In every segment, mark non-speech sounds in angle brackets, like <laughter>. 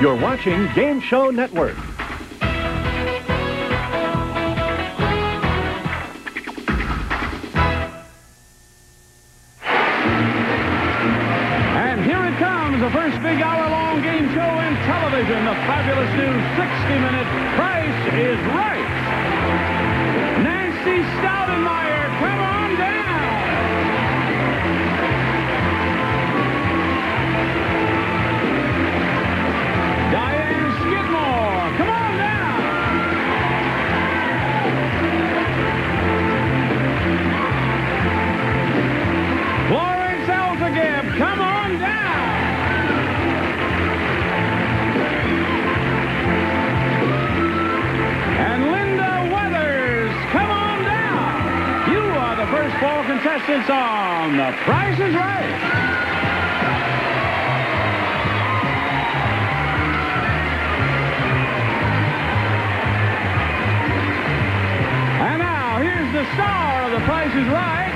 You're watching Game Show Network. And here it comes, the first big hour-long game show in television. The fabulous new 60-minute Price is Right. Nancy Stoudenmeyer, contestants on The Price is Right. And now, here's the star of The Price is Right,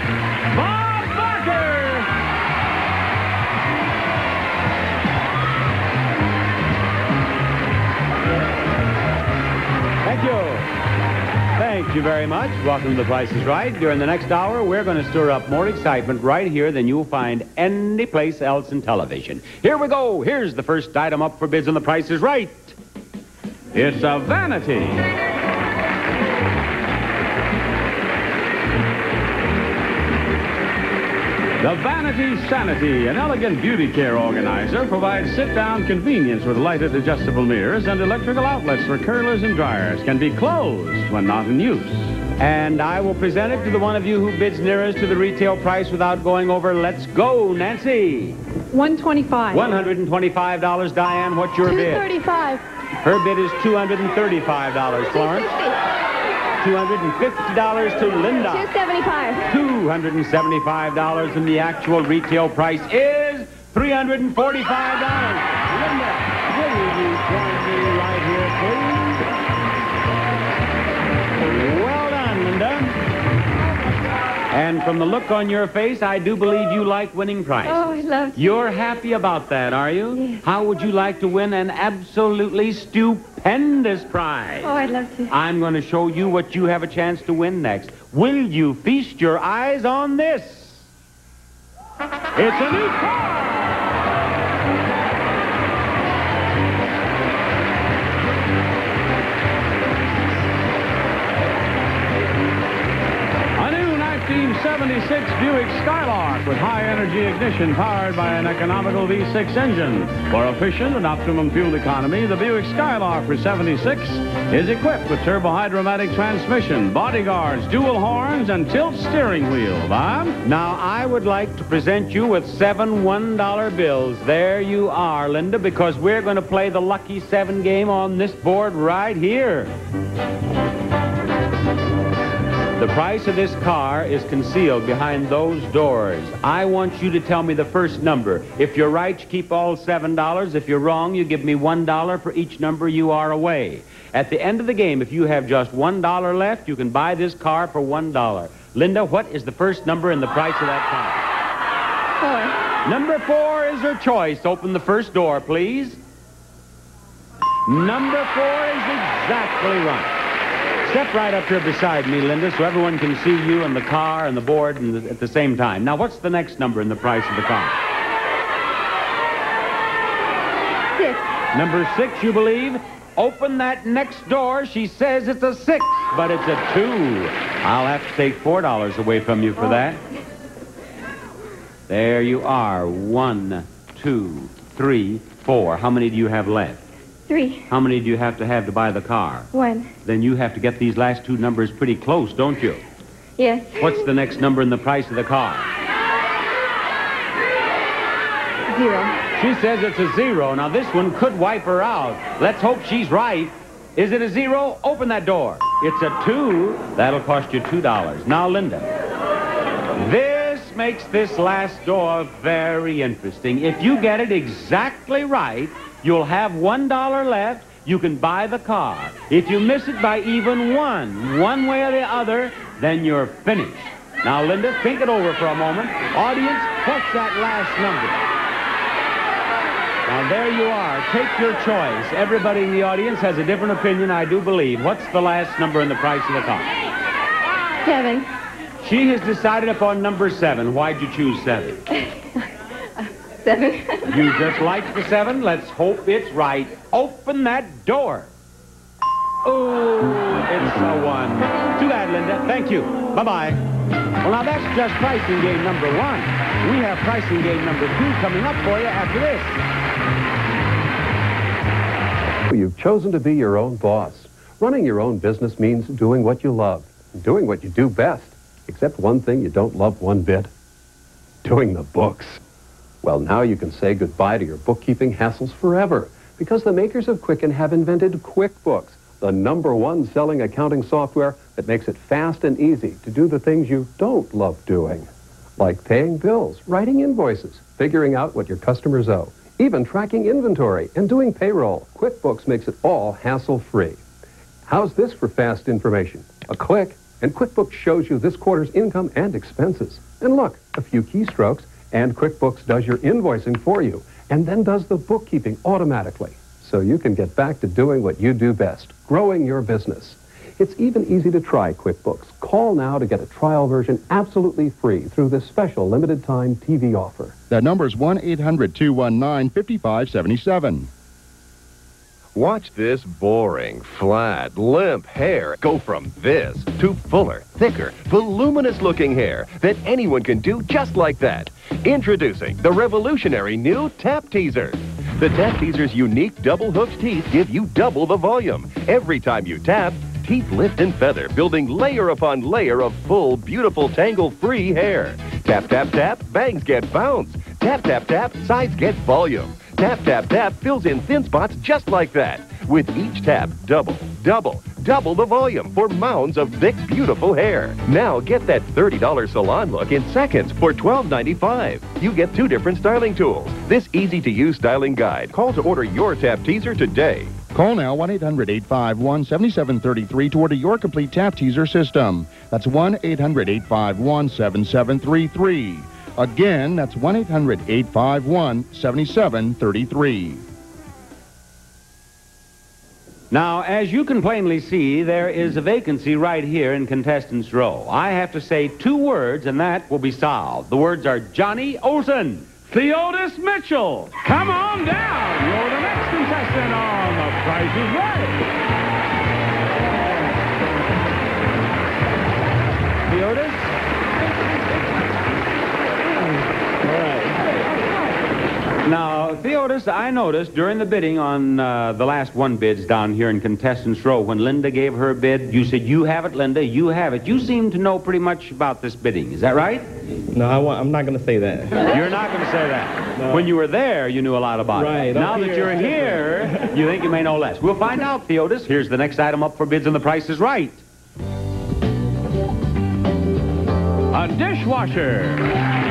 Bob Barker. Thank you. Thank you very much. Welcome to The Price is Right. During the next hour, we're going to stir up more excitement right here than you'll find any place else in television. Here we go. Here's the first item up for bids on The Price is Right. It's a vanity. The Vanity Sanity, an elegant beauty care organizer, provides sit-down convenience with lighted adjustable mirrors and electrical outlets for curlers and dryers. Can be closed when not in use. And I will present it to the one of you who bids nearest to the retail price without going over. Let's go, Nancy. 125. $125, Diane. What's your bid? 235. Her bid is $235, Florence. $250 to Linda. 275. $275 and the actual retail price is $345. And from the look on your face, I do believe you like winning prizes. Oh, I love to. You're happy about that, are you? Yes. How would you like to win an absolutely stupendous prize? Oh, I'd love to. I'm going to show you what you have a chance to win next. Will you feast your eyes on this? It's a new car! 1976 Buick Skylark with high-energy ignition powered by an economical V6 engine. For efficient and optimum fuel economy, the Buick Skylark for 76 is equipped with turbo-hydromatic transmission, bodyguards, dual horns, and tilt steering wheel. Bob? Now, I would like to present you with seven $1 bills. There you are, Linda, because we're going to play the Lucky Seven game on this board right here. The price of this car is concealed behind those doors. I want you to tell me the first number. If you're right, you keep all $7. If you're wrong, you give me $1 for each number you are away. At the end of the game, if you have just $1 left, you can buy this car for $1. Linda, what is the first number in the price of that car? Four. Number four is her choice. Open the first door, please. Number four is exactly right. Step right up here beside me, Linda, so everyone can see you and the car and the board and the, at the same time. Now, what's the next number in the price of the car? Six. Number six, you believe? Open that next door. She says it's a six, but it's a two. I'll have to take four dollars away from you for that. There you are. One, two, three, four. How many do you have left? Three. How many do you have to have to buy the car? One. Then you have to get these last two numbers pretty close, don't you? Yes. What's the next number in the price of the car? Zero. She says it's a zero. Now, this one could wipe her out. Let's hope she's right. Is it a zero? Open that door. It's a two. That'll cost you two dollars. Now, Linda, this makes this last door very interesting. If you get it exactly right, you'll have one dollar left. You can buy the car. If you miss it by even one, one way or the other, then you're finished. Now, Linda, think it over for a moment. Audience, what's that last number? Now, there you are. Take your choice. Everybody in the audience has a different opinion, I do believe. What's the last number in the price of the car? Seven. She has decided upon number seven. Why'd you choose seven? <laughs> Seven. You just liked the seven? Let's hope it's right. Open that door. Oh, it's a one. Too bad, Linda. Thank you. Bye-bye. Well, now that's just pricing game number one. We have pricing game number two coming up for you after this. You've chosen to be your own boss. Running your own business means doing what you love, doing what you do best. Except one thing you don't love one bit doing the books. Well, now you can say goodbye to your bookkeeping hassles forever because the makers of Quicken have invented QuickBooks, the number one selling accounting software that makes it fast and easy to do the things you don't love doing, like paying bills, writing invoices, figuring out what your customers owe, even tracking inventory and doing payroll. QuickBooks makes it all hassle-free. How's this for fast information? A click, and QuickBooks shows you this quarter's income and expenses. And look, a few keystrokes, and QuickBooks does your invoicing for you, and then does the bookkeeping automatically. So you can get back to doing what you do best, growing your business. It's even easy to try QuickBooks. Call now to get a trial version absolutely free through this special limited time TV offer. That number is 1 800 219 5577. Watch this boring, flat, limp hair go from this to fuller, thicker, voluminous looking hair that anyone can do just like that. Introducing the revolutionary new Tap Teaser. The Tap Teaser's unique double hooked teeth give you double the volume. Every time you tap, teeth lift and feather, building layer upon layer of full, beautiful, tangle-free hair. Tap, tap, tap, bangs get bounce. Tap, tap, tap, sides get volume. Tap, tap, tap fills in thin spots just like that. With each tap, double, double, double the volume for mounds of thick, beautiful hair. Now get that $30 salon look in seconds for $12.95. You get two different styling tools. This easy-to-use styling guide. Call to order your Tap Teaser today. Call now 1 800 851 7733 to order your complete tap teaser system. That's 1 800 851 7733. Again, that's 1 800 851 7733. Now, as you can plainly see, there is a vacancy right here in contestants row. I have to say two words, and that will be solved. The words are Johnny Olson, Theodis Mitchell. Come on down. You're the next contestant on The Price is Right. Now, Theodis, I noticed during the bidding on uh, the last one bids down here in Contestants Row, when Linda gave her bid, you said, you have it, Linda, you have it. You seem to know pretty much about this bidding. Is that right? No, I want, I'm not going to say that. <laughs> You're not going to say that. When you were there, you knew a lot about Right, it. Now that you're here, <laughs> you think you may know less. We'll find out, Theodis. Here's the next item up for bids, and the price is right. A dishwasher.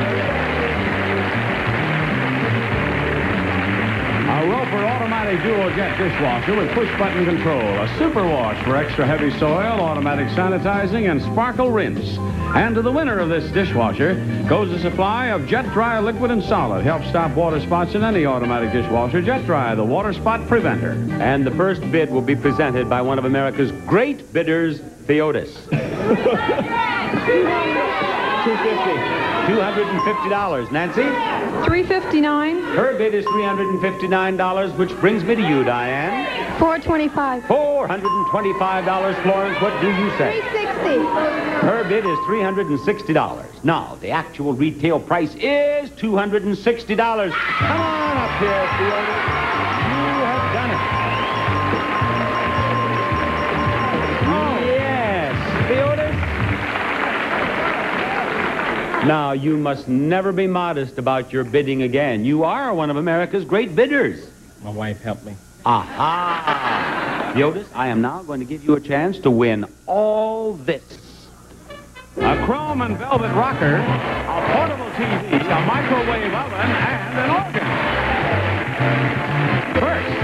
A Roper automatic dual jet dishwasher with push button control. A super wash for extra heavy soil, automatic sanitizing, and sparkle rinse. And to the winner of this dishwasher goes a supply of Jet Dry liquid and solid. Help stop water spots in any automatic dishwasher. Jet Dry, the water spot preventer. And the first bid will be presented by one of America's great bidders, Theodis. <laughs> 250. $250. Nancy? 359 Her bid is $359, which brings me to you, Diane. 425. $425, Florence. What do you say? 360. Her bid is $360. Now, the actual retail price is $260. Come on up here, Fiona. Now, you must never be modest about your bidding again. You are one of America's great bidders. My wife helped me. Aha! Theodis, I am now going to give you a chance to win all this. A chrome and velvet rocker, a portable TV, a microwave oven, and an organ. First,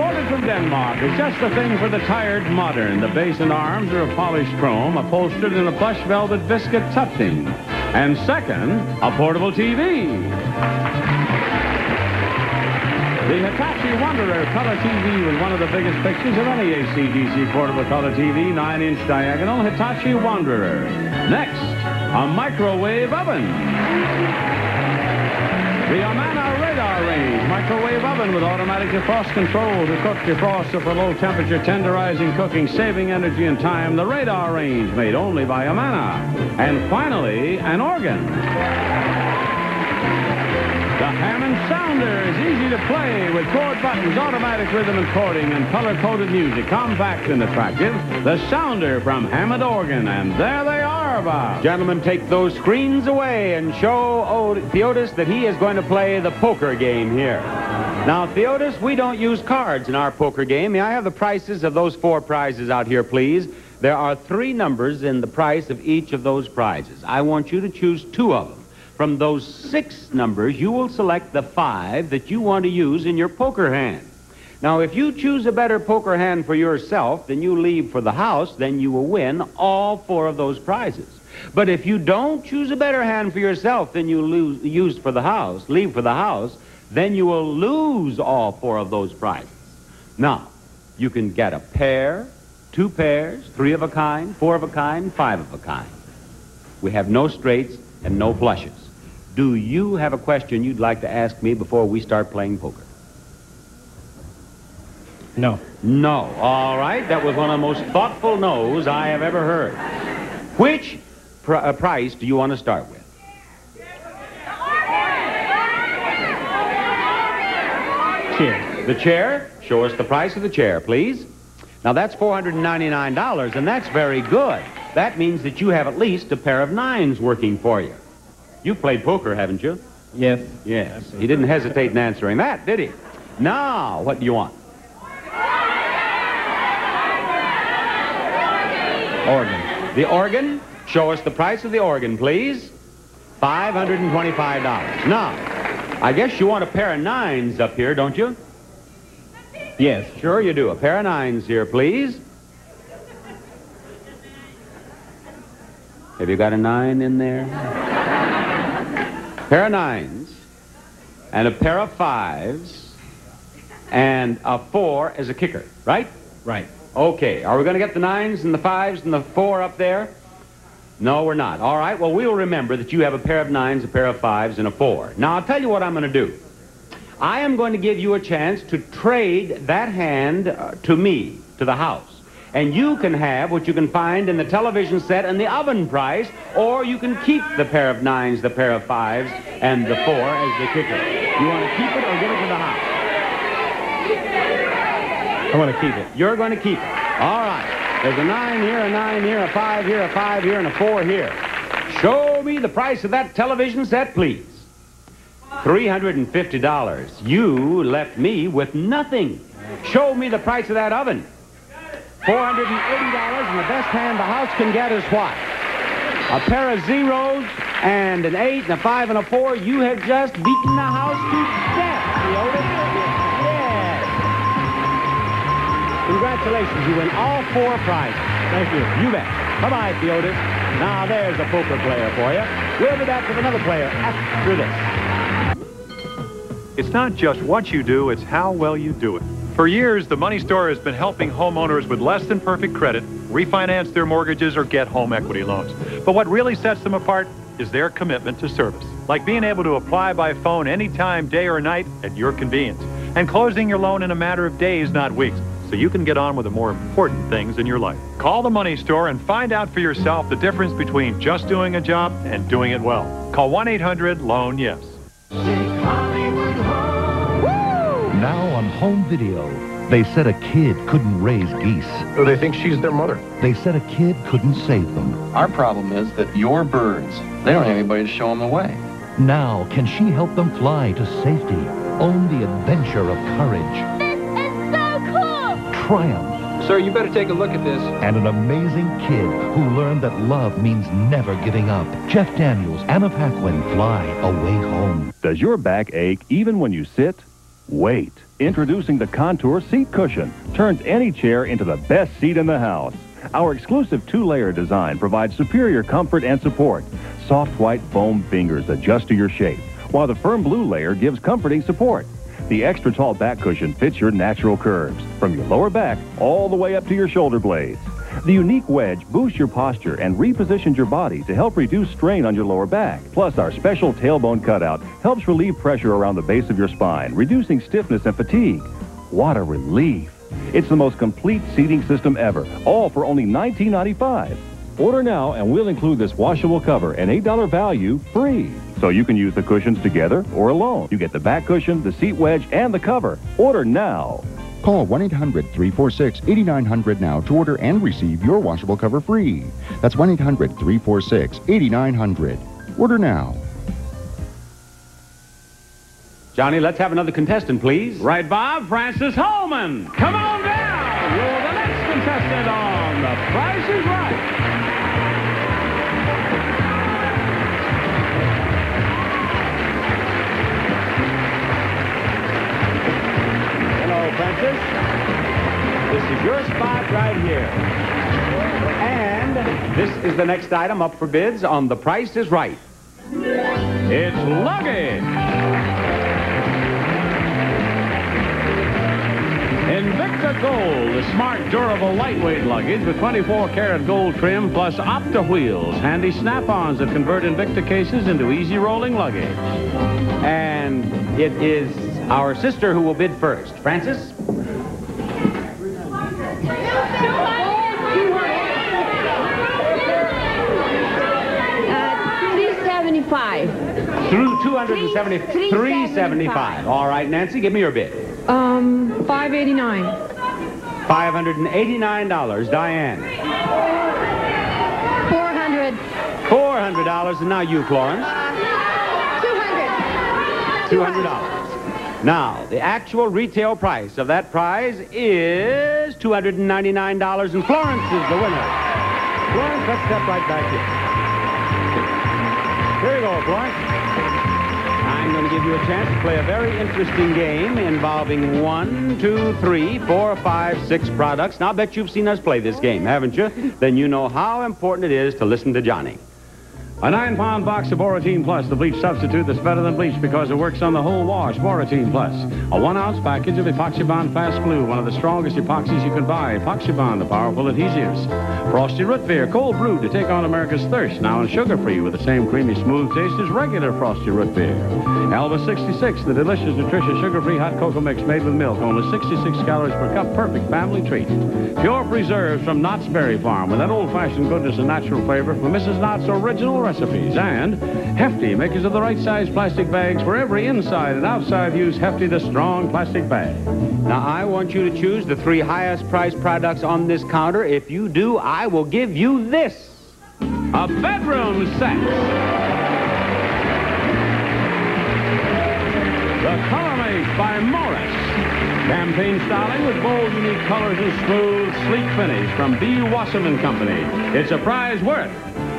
imported from Denmark is just the thing for the tired modern. The base and arms are of polished chrome, upholstered in a plush velvet biscuit tufting. And second, a portable TV. The Hitachi Wanderer Color TV with one of the biggest pictures of any AC/DC portable color TV, 9-inch diagonal Hitachi Wanderer. Next, a microwave oven. The Amana Radar Range microwave oven with automatic defrost control to cook defrost for low temperature, tenderizing cooking, saving energy and time. The Radar Range made only by Amana. And finally, an organ. The Hammond Sounder is easy to play with chord buttons, automatic rhythm and chording, and color-coded music, compact and attractive. The Sounder from Hammond Organ, and there they are, Gentlemen, take those screens away and show Theotis that he is going to play the poker game here. Now, Theotis, we don't use cards in our poker game. May I have the prices of those four prizes out here, please? There are three numbers in the price of each of those prizes. I want you to choose two of them. From those six numbers, you will select the five that you want to use in your poker hand. Now, if you choose a better poker hand for yourself than you leave for the house, then you will win all four of those prizes. But if you don't choose a better hand for yourself than you lose, use for the house, leave for the house, then you will lose all four of those prizes. Now, you can get a pair, two pairs, three of a kind, four of a kind, five of a kind. We have no straights and no flushes. Do you have a question you'd like to ask me before we start playing poker? No. No. All right. That was one of the most thoughtful no's I have ever heard. Which pr- uh, price do you want to start with? Chair. The chair? Show us the price of the chair, please. Now, that's $499, and that's very good. That means that you have at least a pair of nines working for you. You've played poker, haven't you? Yes. Yes. He didn't hesitate in answering that, did he? Now, what do you want? Organ. The organ? Show us the price of the organ, please. $525. Now, I guess you want a pair of nines up here, don't you? Yes. Sure you do. A pair of nines here, please. Have you got a nine in there? pair of nines and a pair of fives and a four as a kicker, right? Right. Okay. Are we going to get the nines and the fives and the four up there? No, we're not. All right. Well, we'll remember that you have a pair of nines, a pair of fives, and a four. Now, I'll tell you what I'm going to do. I am going to give you a chance to trade that hand uh, to me, to the house. And you can have what you can find in the television set and the oven price, or you can keep the pair of nines, the pair of fives, and the four as the kicker. You want to keep it or give it to the house? I want to keep it. You're going to keep it. All right. There's a nine here, a nine here, a five here, a five here, and a four here. Show me the price of that television set, please. $350. You left me with nothing. Show me the price of that oven. $480, and the best hand the house can get is what? A pair of zeros and an eight and a five and a four. You have just beaten the house to death. Congratulations. You win all four prizes. Thank you. You bet. Bye-bye, Theodis. Now, there's a poker player for you. We'll be back with another player after this. It's not just what you do, it's how well you do it. For years, the Money Store has been helping homeowners with less than perfect credit refinance their mortgages or get home equity loans. But what really sets them apart is their commitment to service, like being able to apply by phone anytime, day or night, at your convenience, and closing your loan in a matter of days, not weeks, so you can get on with the more important things in your life. Call the Money Store and find out for yourself the difference between just doing a job and doing it well. Call 1-800-LOAN-YES. Now on home video, they said a kid couldn't raise geese. So they think she's their mother. They said a kid couldn't save them. Our problem is that your birds, they don't have anybody to show them the way. Now, can she help them fly to safety? Own the adventure of courage, This is so cool! triumph, Sir, you better take a look at this. and an amazing kid who learned that love means never giving up. Jeff Daniels, Anna Paquin, Fly Away Home. Does your back ache even when you sit? Wait. Introducing the Contour Seat Cushion. Turns any chair into the best seat in the house. Our exclusive two-layer design provides superior comfort and support. Soft white foam fingers adjust to your shape, while the firm blue layer gives comforting support. The extra tall back cushion fits your natural curves, from your lower back all the way up to your shoulder blades. The unique wedge boosts your posture and repositions your body to help reduce strain on your lower back. Plus, our special tailbone cutout helps relieve pressure around the base of your spine, reducing stiffness and fatigue. What a relief! It's the most complete seating system ever, all for only $19.95. Order now and we'll include this washable cover and $8 value free. So you can use the cushions together or alone. You get the back cushion, the seat wedge, and the cover. Order now. Call 1-800-346-8900 now to order and receive your washable cover free. That's 1-800-346-8900. Order now. Johnny, let's have another contestant, please. Right, Bob. Francis Holman. Come on down. You're the next contestant on The Price is Right. Hello, Francis. This is your spot right here. And this is the next item up for bids on The Price is Right. It's luggage. Invicta Gold, the smart, durable, lightweight luggage with 24-karat gold trim plus Opta wheels, handy snap-ons that convert Invicta cases into easy rolling luggage. And it is our sister who will bid first. Francis? Uh, 375. Through 270, 375. All right, Nancy, give me your bid. Um, 589. $589. Diane. 400. $400. And now you, Florence. 200. $200. Now, the actual retail price of that prize is $299, and Florence is the winner. Florence, let's step right back here. Here you go, Florence. I'm going to give you a chance to play a very interesting game involving one, two, three, four, five, six products. Now, I bet you've seen us play this game, haven't you? Then you know how important it is to listen to Johnny. A nine-pound box of Borateem Plus, the bleach substitute that's better than bleach because it works on the whole wash. Borateem Plus. A one-ounce package of Epoxy Bond Fast Glue, one of the strongest epoxies you can buy. Epoxy Bond, the powerful adhesives. Frosty Root Beer, cold brewed to take on America's thirst. Now in sugar-free with the same creamy, smooth taste as regular Frosty Root Beer. Alba 66, the delicious, nutritious, sugar-free hot cocoa mix made with milk. Only 66 calories per cup. Perfect family treat. Pure preserves from Knott's Berry Farm with that old-fashioned goodness and natural flavor from Mrs. Knott's original recipes. And Hefty, makers of the right size plastic bags for every inside and outside use. Hefty, the strong plastic bag. Now, I want you to choose the three highest priced products on this counter. If you do, I will give you this. A bedroom set. The Color Make by Morris. Campaign styling with bold, unique colors and smooth, sleek finish from B. Wasserman Company. It's a prize worth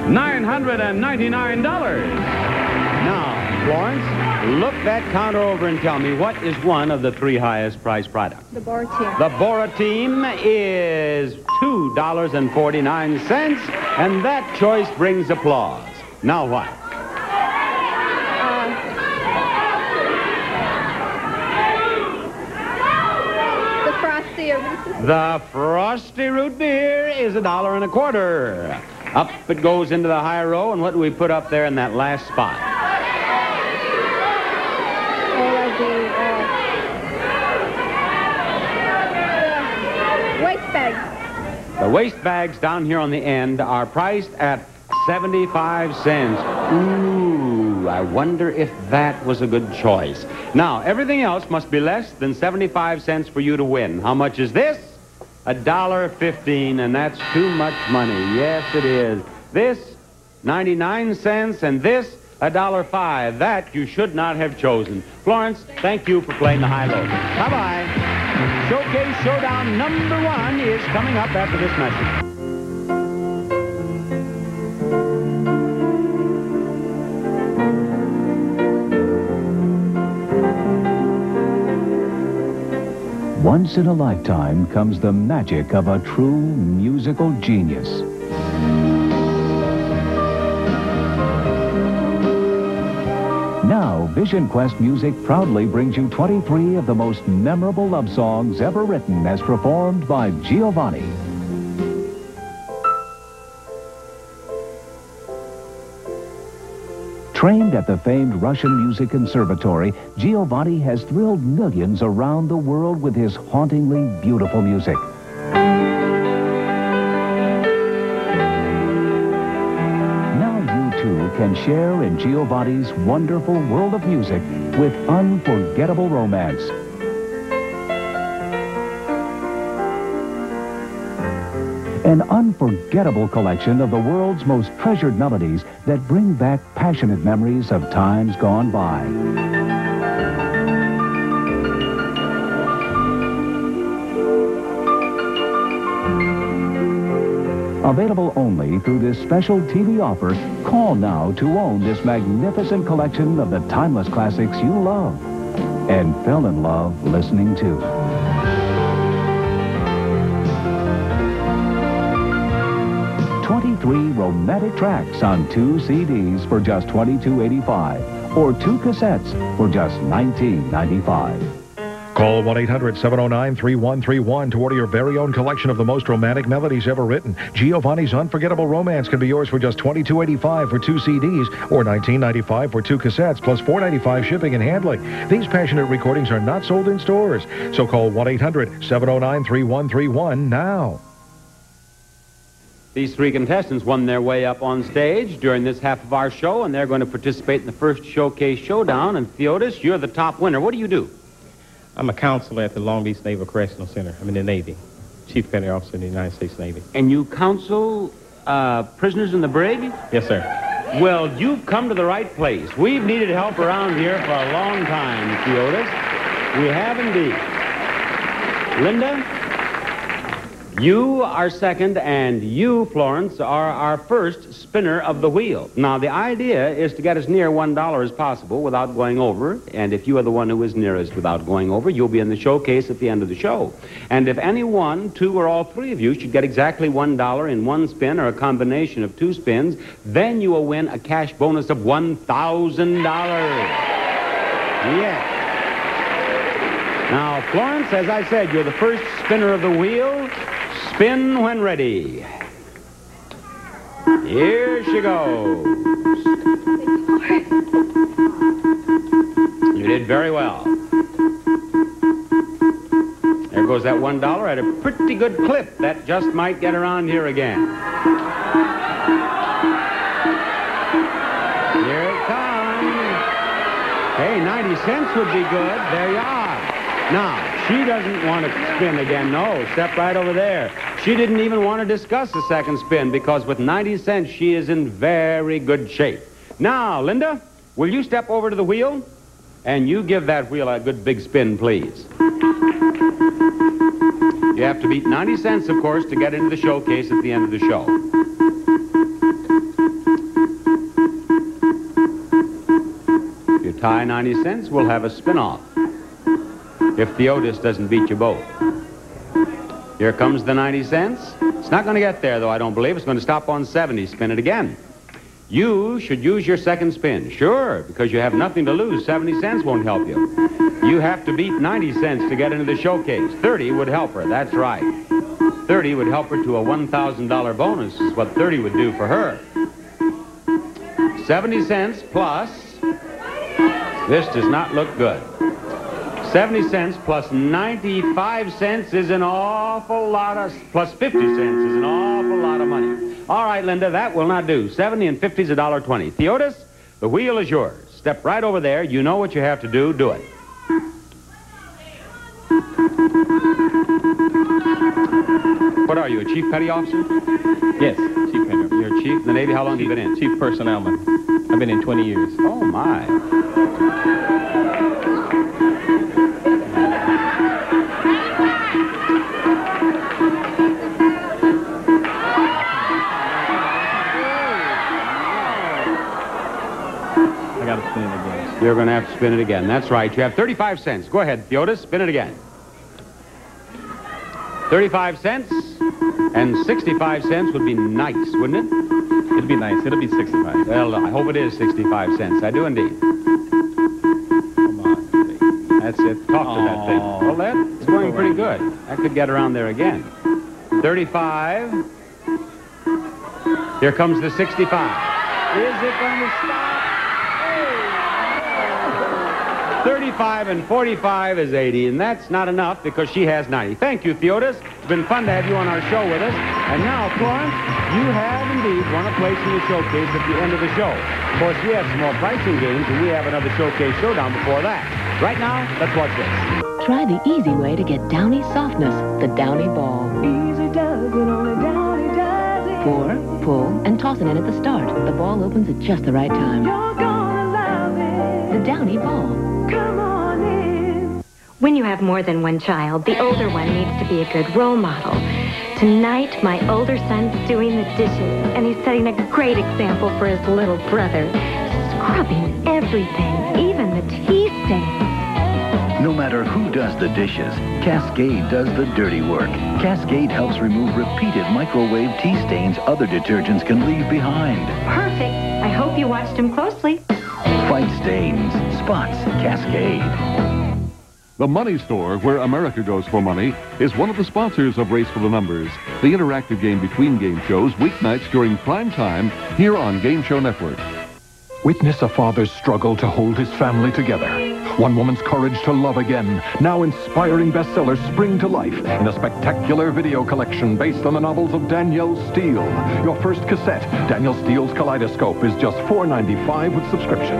$999. Now, Florence, look that counter over and tell me what is one of the three highest priced products. The Borateem. The Bora Team is $2.49, and that choice brings applause. Now what? Uh, the Frosty Reese's. The Frosty Root Beer is a dollar and a quarter. Up it goes into the high row, and what do we put up there in that last spot? The, uh, waste bags. The waste bags down here on the end are priced at 75 cents. Ooh, I wonder if that was a good choice. Now, everything else must be less than 75 cents for you to win. How much is this? A dollar fifteen, and that's too much money. Yes, it is. This, 99 cents, and this, a dollar five. That you should not have chosen. Florence, thank you for playing the high low. Bye-bye. Showcase Showdown number one is coming up after this message. Once in a lifetime comes the magic of a true musical genius. Now, Vision Quest Music proudly brings you 23 of the most memorable love songs ever written as performed by Giovanni. Trained at the famed Russian Music Conservatory, Giovanni has thrilled millions around the world with his hauntingly beautiful music. Now you too can share in Giovanni's wonderful world of music with unforgettable romance. An unforgettable collection of the world's most treasured melodies that bring back passionate memories of times gone by. Available only through this special TV offer, call now to own this magnificent collection of the timeless classics you love and fell in love listening to. Twenty-three romantic tracks on two CDs for just $22.85 or two cassettes for just $19.95. Call 1-800-709-3131 to order your very own collection of the most romantic melodies ever written. Giovanni's Unforgettable Romance can be yours for just $22.85 for two CDs or $19.95 for two cassettes plus $4.95 shipping and handling. These passionate recordings are not sold in stores. So call 1-800-709-3131 now. These three contestants won their way up on stage during this half of our show, and they're going to participate in the first showcase showdown. And Theotis, you're the top winner. What do you do? I'm a counselor at the Long Beach Naval Correctional Center. I'm in the Navy. Chief Petty Officer in the United States Navy. And you counsel uh, prisoners in the brig? Yes, sir. Well, you've come to the right place. We've needed help around here for a long time, Theotis. We have indeed. Linda, you are second, and you, Florence, are our first spinner of the wheel. Now, the idea is to get as near $1 as possible without going over, and if you are the one who is nearest without going over, you'll be in the showcase at the end of the show. And if any one, two, or all three of you should get exactly $1 in one spin or a combination of two spins, then you will win a cash bonus of $1,000. Yes. Now, Florence, as I said, you're the first spinner of the wheel. Spin when ready. Here she goes. You did very well. There goes that one dollar at a pretty good clip. That just might get around here again. Here it comes. Hey, 90 cents would be good. There you are. Now, she doesn't want to spin again. No, step right over there. She didn't even want to discuss the second spin because with 90 cents, she is in very good shape. Now, Linda, will you step over to the wheel? And you give that wheel a good big spin, please. You have to beat 90 cents, of course, to get into the showcase at the end of the show. If you tie 90 cents, we'll have a spin-off. If Theotis doesn't beat you both. Here comes the 90 cents. It's not going to get there, though, I don't believe. It's going to stop on 70. Spin it again. You should use your second spin. Sure, because you have nothing to lose. 70 cents won't help you. You have to beat 90 cents to get into the showcase. 30 would help her. That's right. 30 would help her to a $1,000 bonus is what 30 would do for her. 70 cents plus. This does not look good. 70 cents plus 95 cents is an awful lot of, plus 50 cents is an awful lot of money. All right, Linda, that will not do. 70 and 50 is a dollar 20. Theotis, the wheel is yours. Step right over there. You know what you have to do. Do it. What are you, a chief petty officer? Yes, Chief Petty Officer. You're chief in the Navy. How long have you been in? Chief personnelman. I've been in 20 years. Oh, my. You're going to have to spin it again. That's right. You have 35 cents. Go ahead, Theotis. Spin it again. 35 cents and 65 cents would be nice, wouldn't it? It'd be nice. It'll be 65. Well, I hope it is 65 cents. I do indeed. Come on. That's it. Talk to that thing. Well, that's going pretty good. I could get around there again. 35. Here comes the 65. Is it going to stop? 35 and 45 is 80, and that's not enough because she has 90. Thank you, Theotis. It's been fun to have you on our show with us. And now, Florence, you have indeed won a place in the showcase at the end of the show. Of course, we have some more pricing games, and we have another showcase showdown before that. Right now, let's watch this. Try the easy way to get Downy softness, the Downy ball. Easy does it, only Downy does it. Pour, pull, and toss it in at the start. The ball opens at just the right time. The Downy ball. Come on in. When you have more than one child, the older one needs to be a good role model. Tonight, my older son's doing the dishes, and he's setting a great example for his little brother. Scrubbing everything, even the tea stains. No matter who does the dishes, Cascade does the dirty work. Cascade helps remove repeated microwave tea stains other detergents can leave behind. Perfect. I hope you watched him closely. Fight stains, spots, Cascade. The Money Store, where America goes for money, is one of the sponsors of Race for the Numbers, the interactive game between game shows weeknights during prime time here on Game Show Network. Witness a father's struggle to hold his family together. One woman's courage to love again. Now inspiring bestseller spring to life in a spectacular video collection based on the novels of Danielle Steel. Your first cassette, Danielle Steel's Kaleidoscope, is just $4.95 with subscription.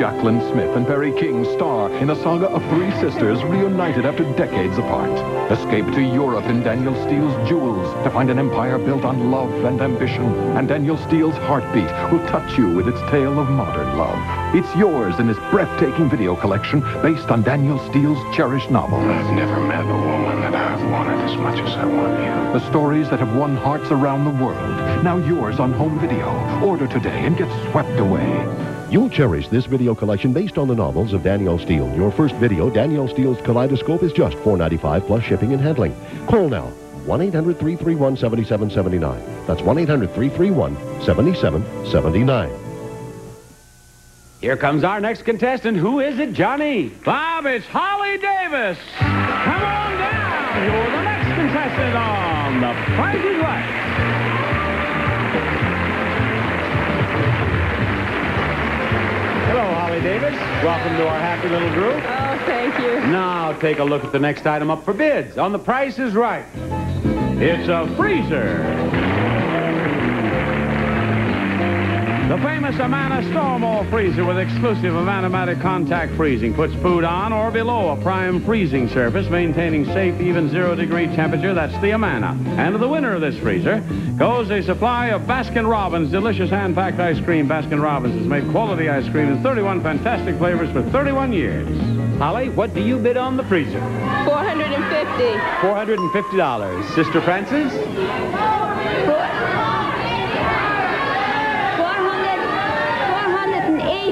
Jaclyn Smith and Perry King star in a saga of three sisters reunited after decades apart. Escape to Europe in Danielle Steel's Jewels to find an empire built on love and ambition. And Danielle Steel's Heartbeat will touch you with its tale of modern love. It's yours in this breathtaking video collection based on Danielle Steel's cherished novel. I've never met a woman that I've wanted as much as I want you. The stories that have won hearts around the world. Now yours on home video. Order today and get swept away. You'll cherish this video collection based on the novels of Danielle Steel. Your first video, Danielle Steel's Kaleidoscope, is just $4.95 plus shipping and handling. Call now. 1-800-331-7779. That's 1-800-331-7779. Here comes our next contestant. Who is it, Johnny? Bob, it's Holly Davis. Come on down. You're the next contestant on The Price is Right. Hello, Holly Davis. Welcome to our happy little group. Oh, thank you. Now take a look at the next item up for bids on The Price is Right. It's a freezer. The famous Amana Stormall freezer with exclusive Amanomatic contact freezing puts food on or below a prime freezing surface, maintaining safe, even zero-degree temperature. That's the Amana. And to the winner of this freezer goes a supply of Baskin-Robbins delicious hand-packed ice cream. Baskin-Robbins has made quality ice cream in 31 fantastic flavors for 31 years. Holly, what do you bid on the freezer? 450. $450. Sister Francis?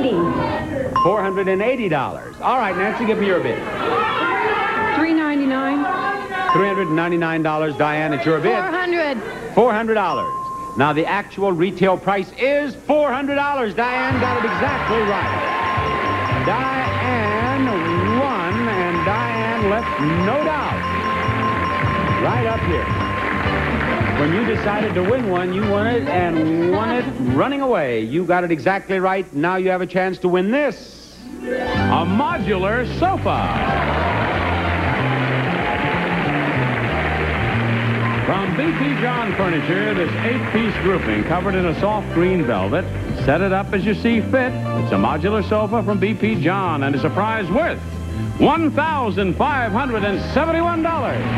480. $480. All right, Nancy, give me your bid. 399 $399. Diane, it's your bid. 400. $400. Now, the actual retail price is $400. Diane got it exactly right. Diane won, and Diane left no doubt. Right up here. When you decided to win one, you won it and won it running away. You got it exactly right. Now you have a chance to win this. A modular sofa. From BP John Furniture, this eight-piece grouping covered in a soft green velvet. Set it up as you see fit. It's a modular sofa from BP John and a prize worth $1,571.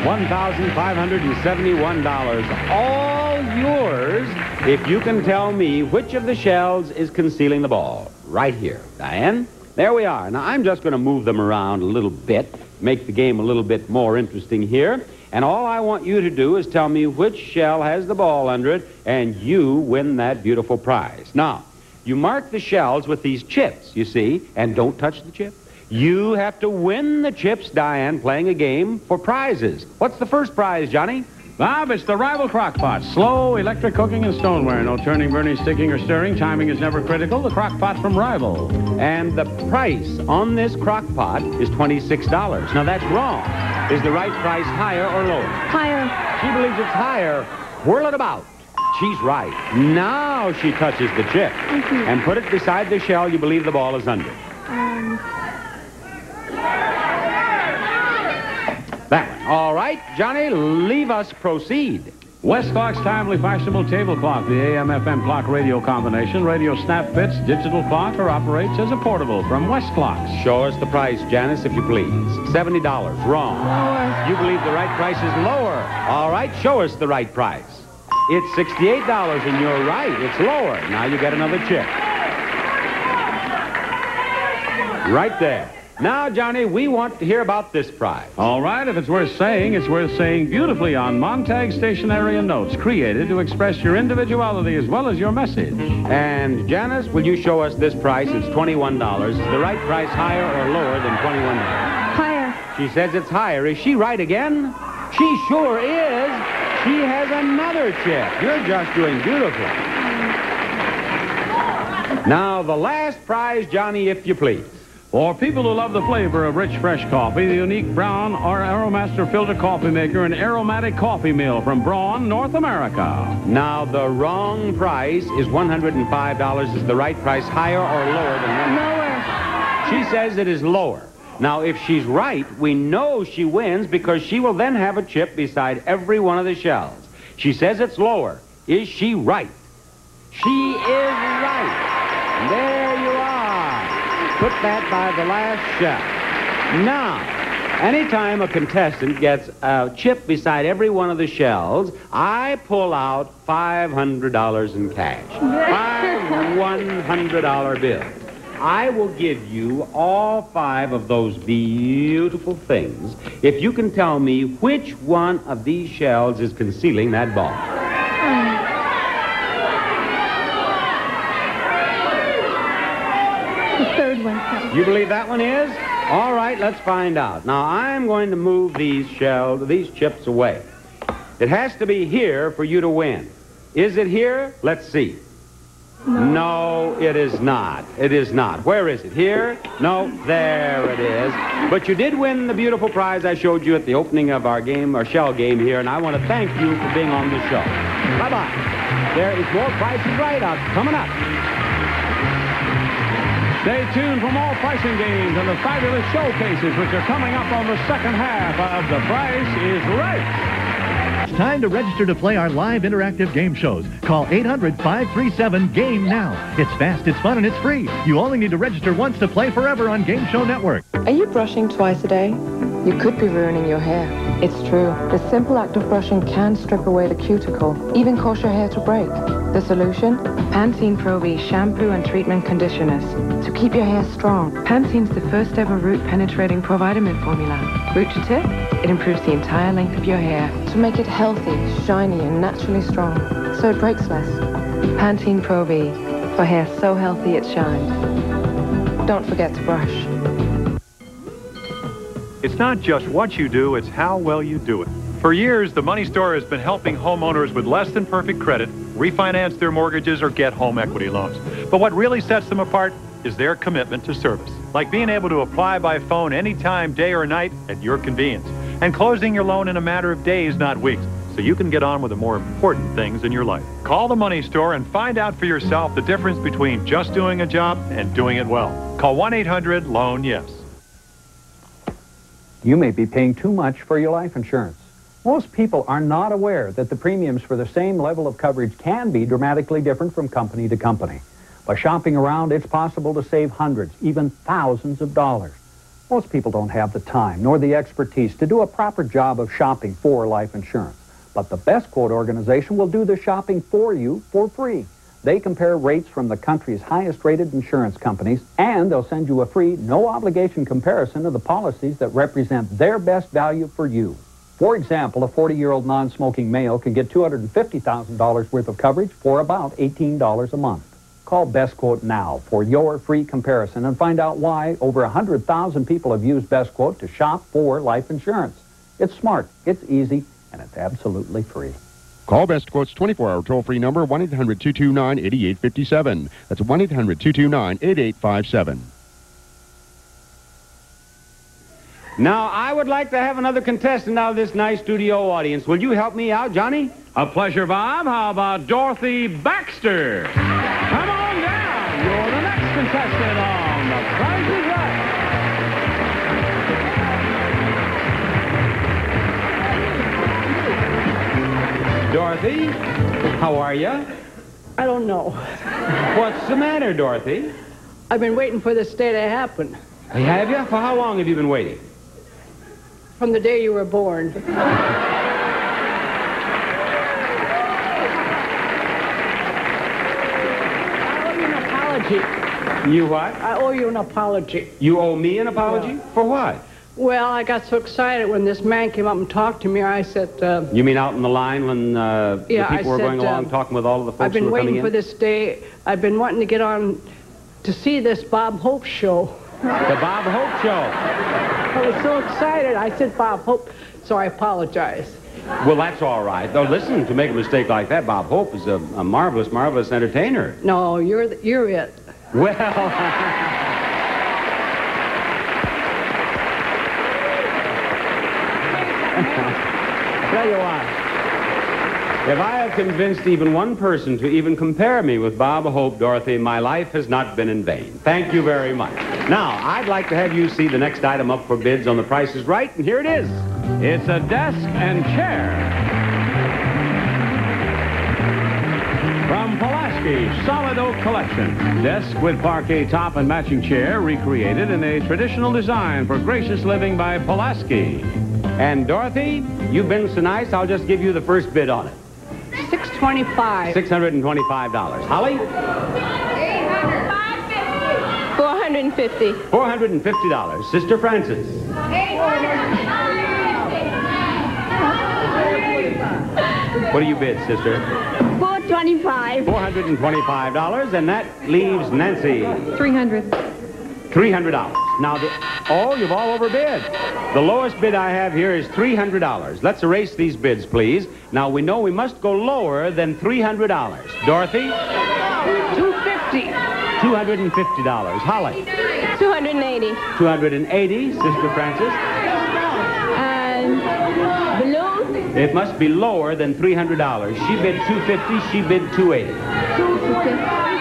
$1,571. All yours if you can tell me which of the shells is concealing the ball. Right here. Diane? There we are. Now, I'm just going to move them around a little bit, make the game a little bit more interesting here. And all I want you to do is tell me which shell has the ball under it, and you win that beautiful prize. Now, you mark the shells with these chips, you see, and don't touch the chip. You have to win the chips, Diane, playing a game for prizes. What's the first prize, Johnny? Bob, it's the Rival Crockpot. Slow electric cooking and stoneware. No turning, burning, sticking, or stirring. Timing is never critical. The Crockpot from Rival. And the price on this Crockpot is $26. Now, that's wrong. Is the right price higher or lower? Higher. She believes it's higher. Whirl it about. She's right. Now she touches the chip. And put it beside the shell you believe the ball is under. Um, That one. All right, Johnny, leave us proceed. West timely, fashionable table clock, the AM/FM clock radio combination. Radio snap fits, digital clock, or operates as a portable from Westclox. Show us the price, Janice, if you please. $70. Wrong. You believe the right price is lower. All right, show us the right price. It's $68, and you're right. It's lower. Now you get another chip. Right there. Now, Johnny, we want to hear about this prize. All right, if it's worth saying, it's worth saying beautifully on Montag stationery and notes, created to express your individuality as well as your message. And, Janice, will you show us this price? It's $21. Is the right price higher or lower than $21? Higher. She says it's higher. Is she right again? She sure is. She has another chip. You're just doing beautifully. Now, the last prize, Johnny, if you please. For people who love the flavor of rich, fresh coffee, the unique Braun or Aromaster filter coffee maker and aromatic coffee mill from Braun, North America. Now, the wrong price is $105. Is the right price higher or lower than one? Lower. She says it is lower. Now, if she's right, we know she wins because she will then have a chip beside every one of the shells. She says it's lower. Is she right? She is right. There you are. Put that by the last shell. Now, anytime a contestant gets a chip beside every one of the shells, I pull out $500 in cash. Five $100 bills. I will give you all five of those beautiful things if you can tell me which one of these shells is concealing that ball. One. sir. You believe that one is? All right, let's find out. Now, I'm going to move these shells, these chips away. It has to be here for you to win. Is it here? Let's see. No. it is not. It is not. Where is it? Here? No, there it is. But you did win the beautiful prize I showed you at the opening of our game, our shell game here, and I want to thank you for being on the show. Bye-bye. There is more prices right out coming up. Stay tuned for more pricing games and the fabulous showcases which are coming up on the second half of The Price is Right. It's time to register to play our live interactive game shows. Call 800-537-GAME now. It's fast, it's fun, and it's free. You only need to register once to play forever on Game Show Network. Are you brushing twice a day? You could be ruining your hair. It's true. The simple act of brushing can strip away the cuticle, even cause your hair to break. The solution? Pantene Pro V shampoo and treatment conditioners. To keep your hair strong, Pantene's the first ever root penetrating provitamin formula. Root to tip? It improves the entire length of your hair to make it healthy, shiny, and naturally strong, so it breaks less. Pantene Pro V for hair so healthy it shines. Don't forget to brush. It's not just what you do, it's how well you do it. For years, the Money Store has been helping homeowners with less than perfect credit refinance their mortgages or get home equity loans. But what really sets them apart is their commitment to service, like being able to apply by phone anytime, day or night, at your convenience, and closing your loan in a matter of days, not weeks, so you can get on with the more important things in your life. Call the Money Store and find out for yourself the difference between just doing a job and doing it well. Call 1-800-LOAN-YES. You may be paying too much for your life insurance. Most people are not aware that the premiums for the same level of coverage can be dramatically different from company to company. By shopping around, it's possible to save hundreds, even thousands of dollars. Most people don't have the time nor the expertise to do a proper job of shopping for life insurance. But the Best Quote organization will do the shopping for you for free. They compare rates from the country's highest rated insurance companies, and they'll send you a free, no obligation comparison of the policies that represent their best value for you. For example, a 40 year old non smoking male can get $250,000 worth of coverage for about $18 a month. Call Best Quote now for your free comparison and find out why over 100,000 people have used Best Quote to shop for life insurance. It's smart, it's easy, and it's absolutely free. Call Best Quote's 24-hour toll-free number, 1-800-229-8857. That's 1-800-229-8857. Now, I would like to have another contestant out of this nice studio audience. Will you help me out, Johnny? A pleasure, Bob. How about Dorothy Baxter? Come on down. You're the next contestant on The Price is Right. Dorothy, how are you? I don't know. What's the matter, Dorothy? I've been waiting for this day to happen Have you? For how long have you been waiting? From the day you were born. I owe you an apology. You what? I owe you an apology. You owe me an apology? For what? Well, I got so excited when this man came up and talked to me. I said, uh, You mean out in the line when uh, Yeah, the I people were said, going along um, talking with all of the folks I've been who were coming waiting for this day. I've been wanting to get on to see this Bob Hope show. The Bob Hope Show. I was so excited. I said Bob Hope, so I apologize. Well, that's all right. Though, listen, to make a mistake like that, Bob Hope is a, a marvelous, marvelous entertainer. No, you're the, you're it. Well, <laughs> tell you what. If I have convinced even one person to even compare me with Bob Hope, Dorothy, my life has not been in vain. Thank you very much. Now, I'd like to have you see the next item up for bids on The Price is Right, and here it is. It's a desk and chair. From Pulaski, Solid Oak Collection. Desk with parquet top and matching chair recreated in a traditional design for gracious living by Pulaski. And Dorothy, you've been so nice, I'll just give you the first bid on it. 625. $625. Holly? 450. $450. Sister Francis? What do you bid, sister? 425. $425, and that leaves Nancy 300. $300. Now, the, oh, you've all overbid. The lowest bid I have here is $300. Let's erase these bids, please. Now, we know we must go lower than $300. Dorothy? 250. $250. Holly? 280. 280. Sister Francis? And uh, below, It must be lower than $300. She bid 250, she bid 280. 230.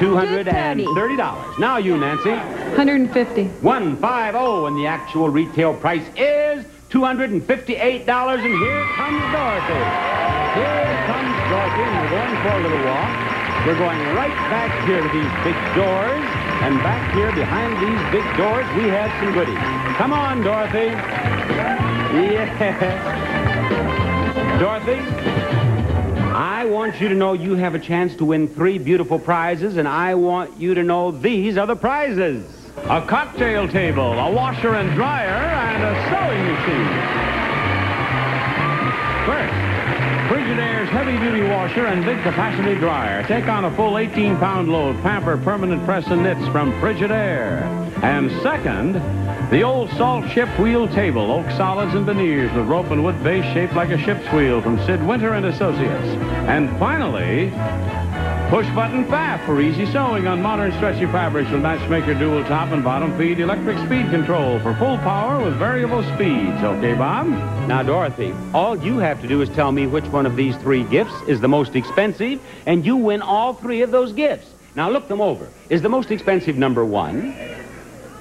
$230. Now you, Nancy. 150. 150, and the actual retail price is $258, and here comes Dorothy. Here comes Dorothy, and we're going for a little walk. We're going right back here to these big doors, and back here behind these big doors, we have some goodies. Come on, Dorothy. Yeah. <laughs> Dorothy, I want you to know you have a chance to win three beautiful prizes, and I want you to know these are the prizes. A cocktail table, a washer and dryer, and a sewing machine. First, Frigidaire's heavy-duty washer and big capacity dryer. Take on a full 18-pound load Pamper permanent press and knits from Frigidaire. And second, the old salt ship wheel table, oak solids and veneers with rope and wood base shaped like a ship's wheel from Sid Winter and Associates. And finally, push-button FAF for easy sewing on modern stretchy fabrics with matchmaker dual top and bottom feed electric speed control for full power with variable speeds. Okay, Bob? Now, Dorothy, all you have to do is tell me which one of these three gifts is the most expensive, and you win all three of those gifts. Now, look them over. Is the most expensive number one?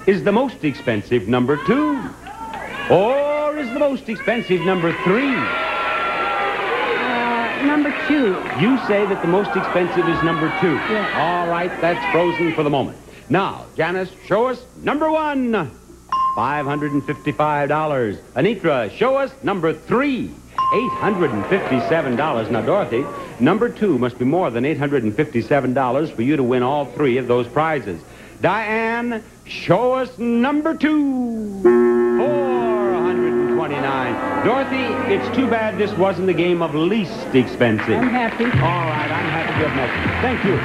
Is the most expensive number two? Or is the most expensive number three? Uh, number two. You say that the most expensive is number two. Yeah. All right, that's frozen for the moment. Now, Janice, show us number one. $555. Anitra, show us number three. $857. Now, Dorothy, number two must be more than $857 for you to win all three of those prizes. Diane, show us number two. $425. $129. Dorothy, it's too bad this wasn't the game of least expensive. I'm happy. All right, I'm happy to have met you. Thank you.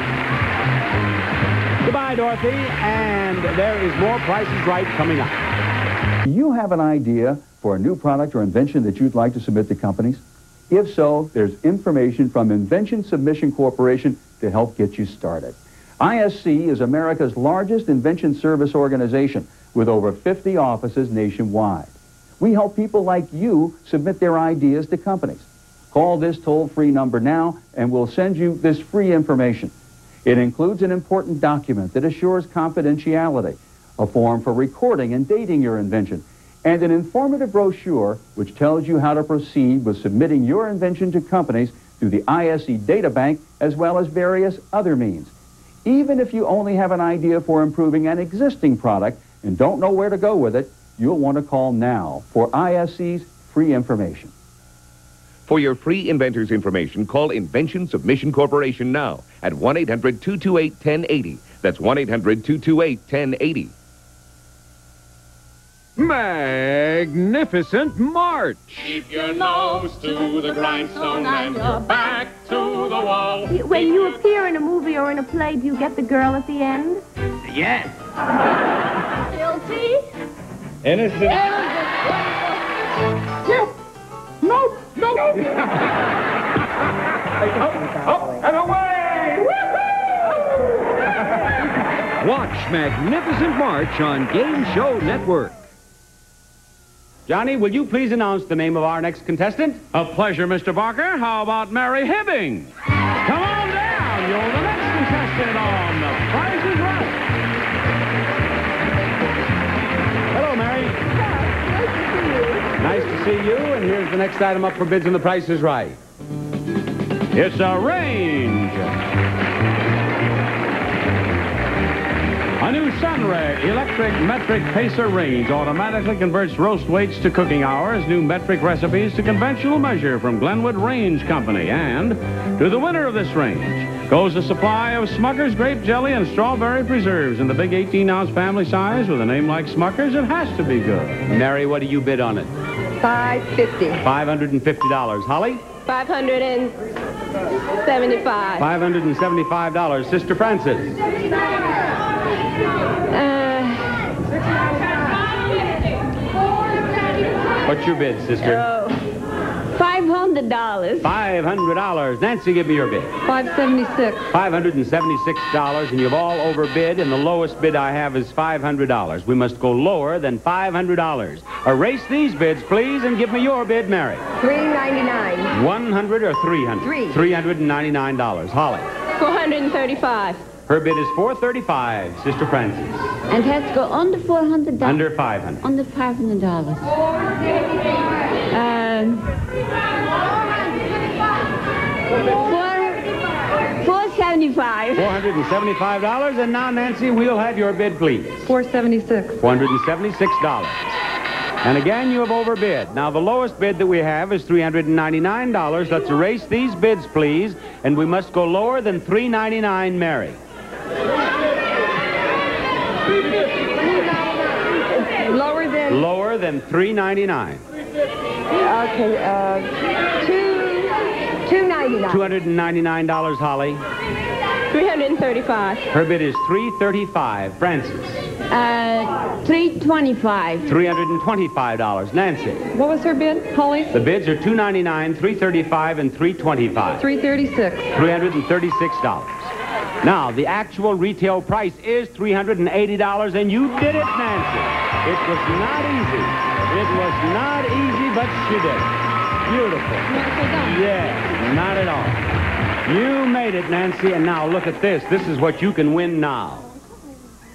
Goodbye, Dorothy. And there is more Prices Right coming up. Do you have an idea for a new product or invention that you'd like to submit to companies? If so, there's information from Invention Submission Corporation to help get you started. ISC is America's largest invention service organization with over 50 offices nationwide. We help people like you submit their ideas to companies. Call this toll-free number now and we'll send you this free information. It includes an important document that assures confidentiality, a form for recording and dating your invention, and an informative brochure which tells you how to proceed with submitting your invention to companies through the ISC data bank as well as various other means. Even if you only have an idea for improving an existing product and don't know where to go with it, you'll want to call now for ISC's free information. For your free inventor's information, call Invention Submission Corporation now at 1-800-228-1080. That's 1-800-228-1080. Magnificent March. Keep your nose to the grindstone and your back to the wall. When you appear in a movie or in a play, do you get the girl at the end? Yes. Guilty? Innocent. Yes. No, no, no. and away! Watch Magnificent March on Game Show Network. Johnny, will you please announce the name of our next contestant? A pleasure, Mr. Barker. How about Mary Hibbing? Come on down. You're the next contestant on The Price is Right. Hello, Mary. Nice to see you. Nice to see you. And here's the next item up for bids on The Price is Right. It's a range. A new Sunray electric metric pacer range automatically converts roast weights to cooking hours, new metric recipes to conventional measure from Glenwood Range Company. And to the winner of this range goes a supply of Smucker's grape jelly and strawberry preserves in the big 18-ounce family size with a name like Smucker's. It has to be good. Mary, what do you bid on it? 550. $550. Holly? 575. $575. Sister Francis? Uh, What's your bid, sister? Oh, $500. $500. Nancy, give me your bid. 576. $576, and you've all overbid, and the lowest bid I have is $500. We must go lower than $500. Erase these bids, please, and give me your bid, Mary. 399. 100 or 300? Three. $399. Holly. 435. Her bid is 435 Sister Francis. And has to go under four hundred dollars. Under 500 Under five hundred dollars. Um, four, four seventy-five. $475, and now, Nancy, we'll have your bid, please. 476. $476. And again, you have overbid. Now, the lowest bid that we have is $399. Let's erase these bids, please, and we must go lower than 399, Mary. Lower than. Lower than 399. Okay, uh, two, 299. $299, Holly. 335. Her bid is 335. Francis. Uh, three twenty-five. $325. Nancy. What was her bid, Holly? The bids are 299, 335, and 325. 336. $336. Now, the actual retail price is $380, and you did it, Nancy. It was not easy. It was not easy, but she did it. Beautiful. Yeah, not at all. You made it, Nancy, and now look at this. This is what you can win now.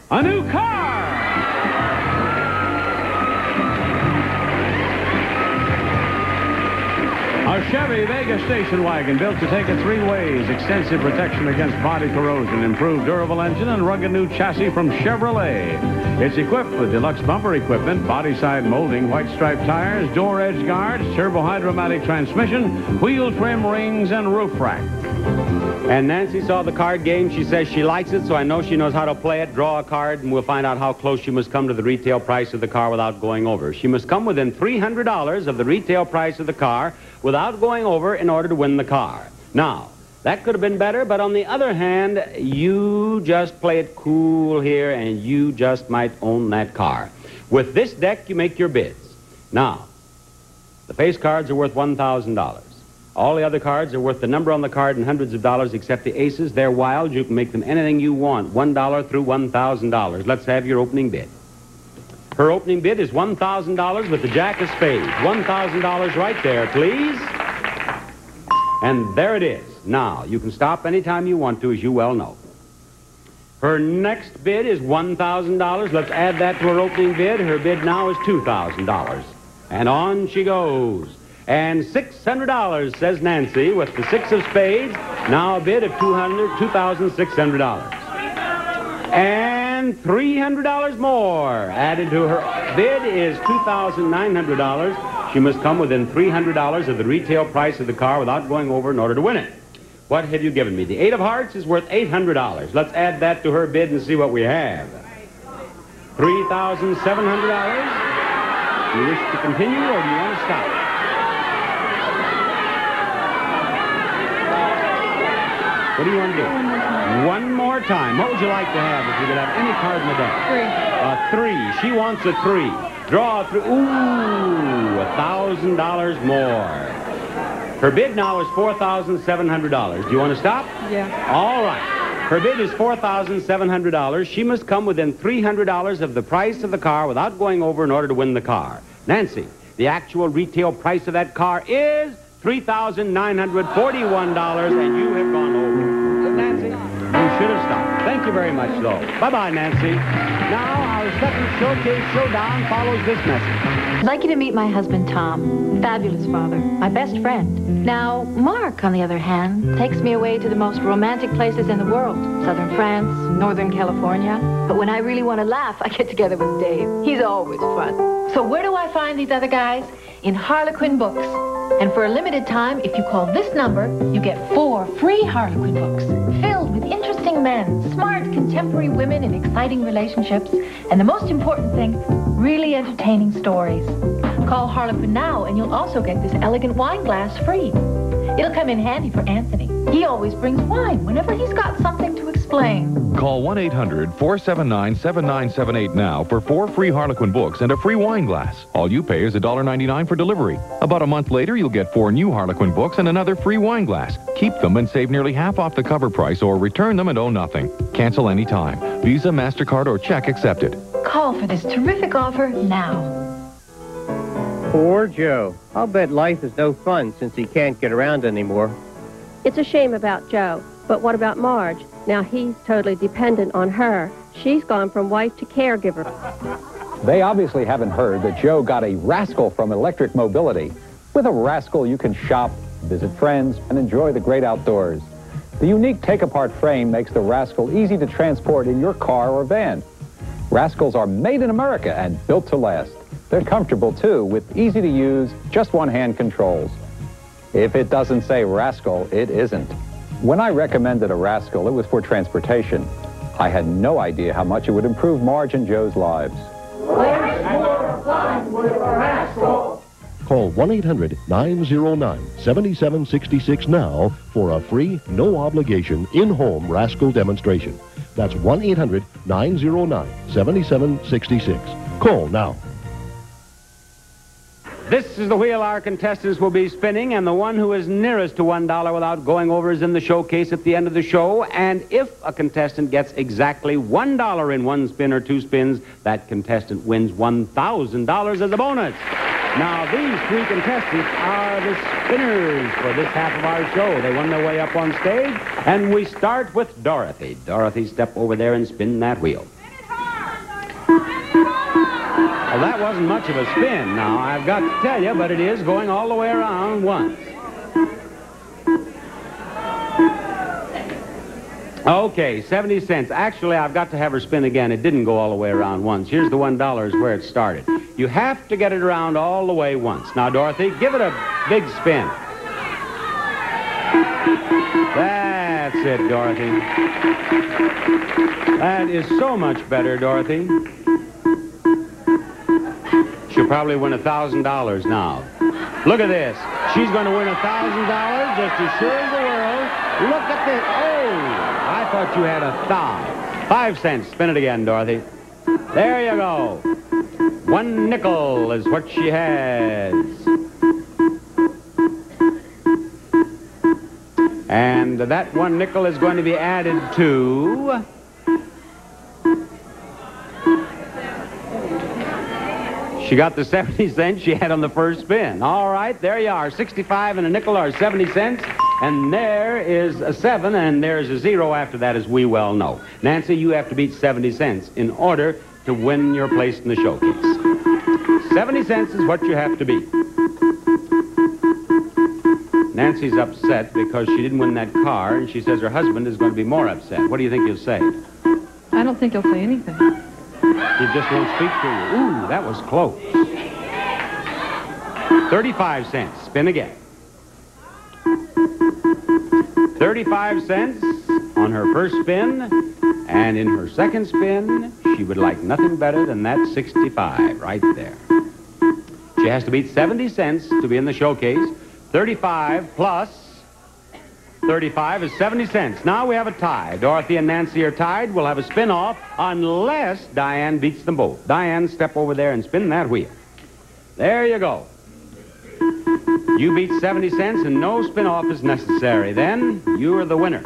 A new car. A Chevy Vega station wagon built to take it three ways. Extensive protection against body corrosion, improved durable engine, and rugged new chassis from Chevrolet. It's equipped with deluxe bumper equipment, body side molding, white striped tires, door edge guards, turbo hydromatic transmission, wheel trim rings, and roof rack. And Nancy saw the card game. She says she likes it, so I know she knows how to play it. Draw a card, and we'll find out how close she must come to the retail price of the car without going over. She must come within $300 of the retail price of the car without going over in order to win the car. Now, that could have been better, but on the other hand, you just play it cool here, and you just might own that car. With this deck, you make your bids. Now, the face cards are worth $1,000. All the other cards are worth the number on the card and hundreds of dollars except the aces. They're wild. You can make them anything you want. $1 through $1,000. Let's have your opening bid. Her opening bid is $1,000 with the jack of spades. $1,000 right there, please. And there it is. Now, you can stop anytime you want to, as you well know. Her next bid is $1,000. Let's add that to her opening bid. Her bid now is $2,000. And on she goes. And $600, says Nancy, with the six of spades. Now a bid of $200, $2,600. And $300 more added to her bid is $2,900. She must come within $300 of the retail price of the car without going over in order to win it. What have you given me? The eight of hearts is worth $800. Let's add that to her bid and see what we have. $3,700. Do you wish to continue or do you want to stop? What do you want to do? One more time. What would you like to have if you could have any card in the deck? Three. A three. She wants a three. Draw a three. Ooh, a thousand dollars more. Her bid now is four thousand seven hundred dollars. Do you want to stop? Yeah. All right. Her bid is four thousand seven hundred dollars. She must come within three hundred dollars of the price of the car without going over in order to win the car. Nancy, the actual retail price of that car is three thousand nine hundred forty-one dollars, and you have gone over. Have stopped. Thank you very much, though. Bye-bye, Nancy. Now, our second showcase showdown follows this message. I'd like you to meet my husband, Tom. Fabulous father. My best friend. Now, Mark, on the other hand, takes me away to the most romantic places in the world. Southern France, Northern California. But when I really want to laugh, I get together with Dave. He's always fun. So where do I find these other guys? In Harlequin Books. And for a limited time, if you call this number, you get four free Harlequin books men, smart contemporary women in exciting relationships, and the most important thing, really entertaining stories. Call Harlequin now, and you'll also get this elegant wine glass free. It'll come in handy for Anthony. He always brings wine whenever he's got something to explain. Call 1-800-479-7978 now for four free Harlequin books and a free wine glass. All you pay is $1.99 for delivery. About a month later, you'll get four new Harlequin books and another free wine glass. Keep them and save nearly half off the cover price or return them and owe nothing. Cancel anytime. Visa, MasterCard, or check accepted. Call for this terrific offer now. Poor Joe. I'll bet life is no fun since he can't get around anymore. It's a shame about Joe, but what about Marge? Now he's totally dependent on her. She's gone from wife to caregiver. They obviously haven't heard that Joe got a rascal from Electric Mobility. With a rascal, you can shop, visit friends, and enjoy the great outdoors. The unique take-apart frame makes the rascal easy to transport in your car or van. Rascals are made in America and built to last. They're comfortable, too, with easy-to-use, just one-hand controls. If it doesn't say rascal, it isn't. When I recommended a rascal, it was for transportation. I had no idea how much it would improve Marge and Joe's lives. Call 1-800-909-7766 now for a free, no-obligation, in-home rascal demonstration. That's 1-800-909-7766. Call now. This is the wheel our contestants will be spinning, and the one who is nearest to $1 without going over is in the showcase at the end of the show. And if a contestant gets exactly $1 in one spin or two spins, that contestant wins $1,000 as a bonus. Now, these three contestants are the spinners for this half of our show. They won their way up on stage, and we start with Dorothy. Dorothy, step over there and spin that wheel. Well, that wasn't much of a spin. Now, I've got to tell you, but it is going all the way around once. Okay, 70 cents. Actually, I've got to have her spin again. It didn't go all the way around once. Here's the $1 is where it started. You have to get it around all the way once. Now, Dorothy, give it a big spin. That's it, Dorothy. That is so much better, Dorothy. She'll probably win a $1,000 now. Look at this. She's going to win a $1,000 just as sure as the world. Look at this. Oh, I thought you had a thou. Five cents. Spin it again, Dorothy. There you go. One nickel is what she has. And that one nickel is going to be added to... She got the <laughs> 70 cents she had on the first spin. All right, there you are. 65 and a nickel are 70 cents. And there is a 7, and there's a 0 after that, as we well know. Nancy, you have to beat 70 cents in order to win your place in the showcase. 70 cents is what you have to beat. Nancy's upset because she didn't win that car, and she says her husband is going to be more upset. What do you think he'll say? I don't think he'll say anything. He just won't speak to you. Ooh, that was close. 35 cents. Spin again. 35 cents on her first spin, and in her second spin, she would like nothing better than that 65 right there. She has to beat 70 cents to be in the showcase. 35 plus 35 is 70 cents. Now we have a tie. Dorothy and Nancy are tied. We'll have a spin-off unless Diane beats them both. Diane, step over there and spin that wheel. There you go. You beat 70 cents and no spin-off is necessary. Then you are the winner.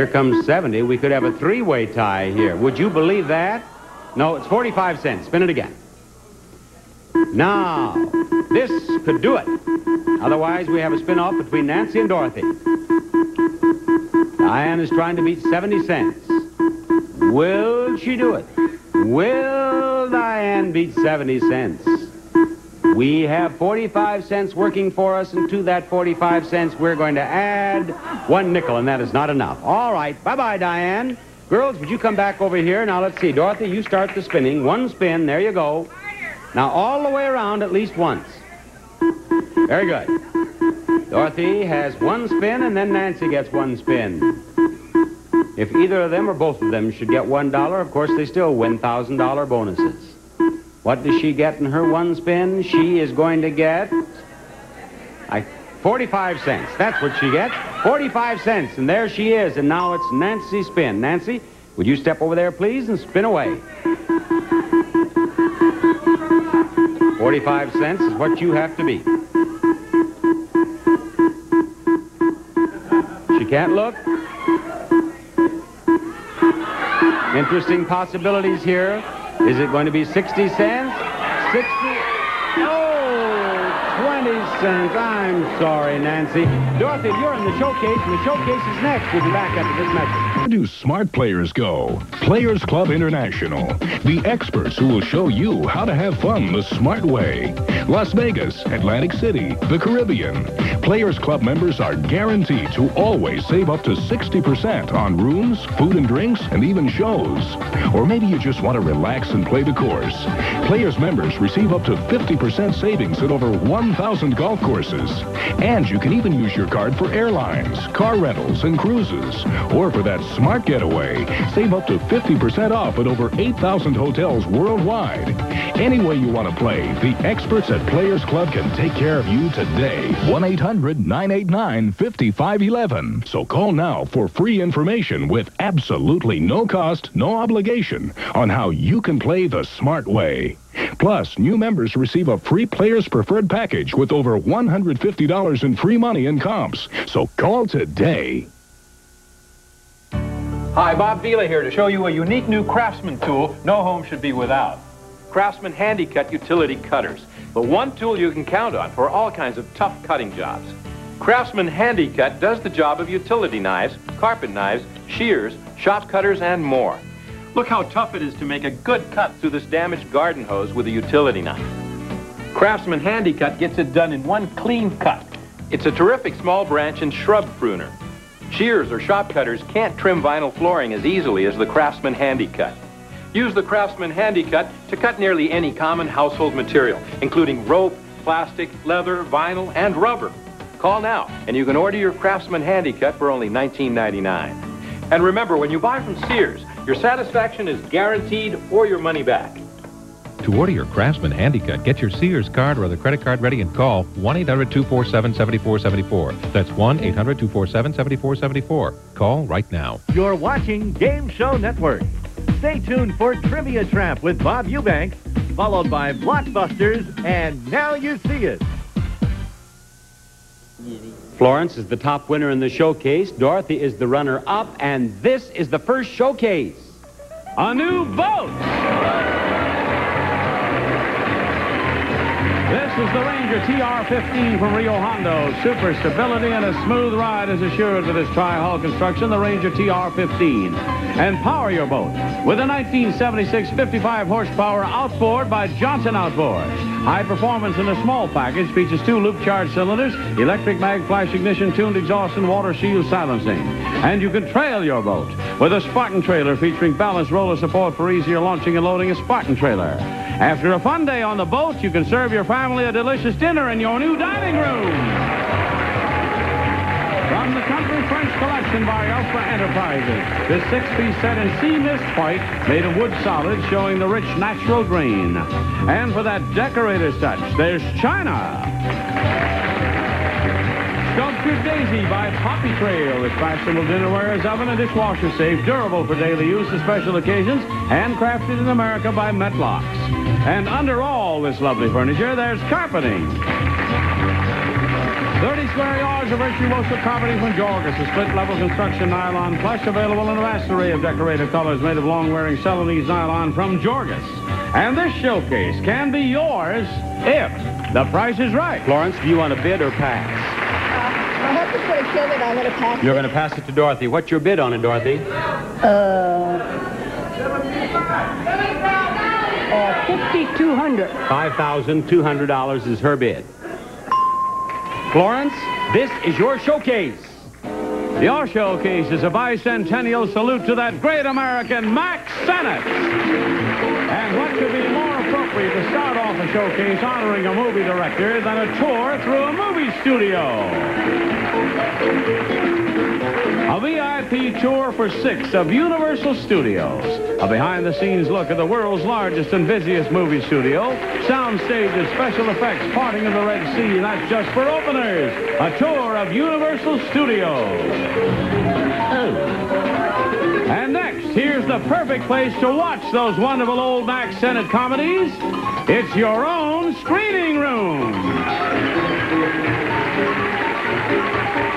Here comes 70. We could have a three-way tie here. Would you believe that? No, it's 45 cents. Spin it again. Now, this could do it. Otherwise, we have a spin-off between Nancy and Dorothy. Diane is trying to beat 70 cents. Will she do it? Will Diane beat 70 cents? We have 45 cents working for us, and to that 45 cents, we're going to add one nickel, and that is not enough. All right, bye-bye, Diane. Girls, would you come back over here? Now, let's see. Dorothy, you start the spinning. One spin. There you go. Now, all the way around at least once. Very good. Dorothy has one spin, and then Nancy gets one spin. If either of them or both of them should get one dollar, of course, they still win $1,000 bonuses. What does she get in her one spin? She is going to get I, 45 cents. That's what she gets. 45 cents. And there she is. And now it's Nancy's spin. Nancy, would you step over there, please, and spin away? 45 cents is what you have to beat. She can't look. Interesting possibilities here. Is it going to be 60 cents? 60? Oh, 20 cents. I'm sorry, Nancy. Dorothy, you're in the showcase, and the showcase is next. We'll be back after this message. Do smart players go? Players Club International. The experts who will show you how to have fun the smart way. Las Vegas, Atlantic City, the Caribbean. Players Club members are guaranteed to always save up to 60% on rooms, food and drinks, and even shows. Or maybe you just want to relax and play the course. Players members receive up to 50% savings at over 1,000 golf courses. And you can even use your card for airlines, car rentals, and cruises. Or for that smart getaway, save up to 50% off at over 8,000 hotels worldwide. Any way you want to play, the experts at Players Club can take care of you today. 1-800-989-5511. So call now for free information with absolutely no cost, no obligation on how you can play the smart way. Plus, new members receive a free Players Preferred package with over $150 in free money and comps. So call today. Hi, Bob Vila here to show you a unique new Craftsman tool no home should be without. Craftsman Handy Cut Utility Cutters. The one tool you can count on for all kinds of tough cutting jobs. Craftsman Handy Cut does the job of utility knives, carpet knives, shears, shop cutters, and more. Look how tough it is to make a good cut through this damaged garden hose with a utility knife. Craftsman Handy Cut gets it done in one clean cut. It's a terrific small branch and shrub pruner. Shears or shop cutters can't trim vinyl flooring as easily as the Craftsman Handy Cut. Use the Craftsman Handy Cut to cut nearly any common household material, including rope, plastic, leather, vinyl, and rubber. Call now, and you can order your Craftsman Handy Cut for only $19.99. And remember, when you buy from Sears, your satisfaction is guaranteed or your money back. To order your Craftsman Handy Cut, get your Sears card or other credit card ready and call 1-800-247-7474. That's 1-800-247-7474. Call right now. You're watching Game Show Network. Stay tuned for Trivia Trap with Bob Eubanks, followed by Blockbusters and Now You See It. Florence is the top winner in the showcase. Dorothy is the runner-up, and this is the first showcase. A new boat! This is the Ranger TR-15 from Rio Hondo. Super stability and a smooth ride is assured with this tri-hull construction, the Ranger TR-15. And power your boat with a 1976 55 horsepower outboard by Johnson Outboard. High performance in a small package features two loop charge cylinders, electric mag flash ignition, tuned exhaust, and water shield silencing. And you can trail your boat with a Spartan trailer featuring balanced roller support for easier launching and loading a Spartan trailer. After a fun day on the boat, you can serve your family a delicious dinner in your new dining room. From the Country French Collection by Alpha Enterprises, this six-piece set in sea mist white made of wood solid showing the rich natural grain. And for that decorator's touch, there's China. Sculptured Daisy by Poppy Trail. This fashionable dinnerware is oven and dishwasher safe, durable for daily use and special occasions, handcrafted in America by Metlox. And under all this lovely furniture, there's carpeting. 30 square yards of virtuoso carpeting from Jorgus, a split-level construction nylon plush available in a vast array of decorative colors made of long-wearing Celanese nylon from Jorgus. And this showcase can be yours if the price is right. Florence, do you want to bid or pass? My husband's going to kill it. I'm going to pass You're going to pass it to Dorothy. What's your bid on it, Dorothy? Uh, uh, 5200 $5,200 is her bid. Florence, this is your showcase. Your showcase is a bicentennial salute to that great American, Mack Sennett. And what could be more appropriate to start off a showcase honoring a movie director than a tour through a movie studio? A VIP tour for six of Universal Studios. A behind-the-scenes look at the world's largest and busiest movie studio. Sound stages, special effects, parting of the Red Sea, and that's just for openers. A tour of Universal Studios. Oh. And next, here's the perfect place to watch those wonderful old Mack Sennett comedies. It's your own screening room.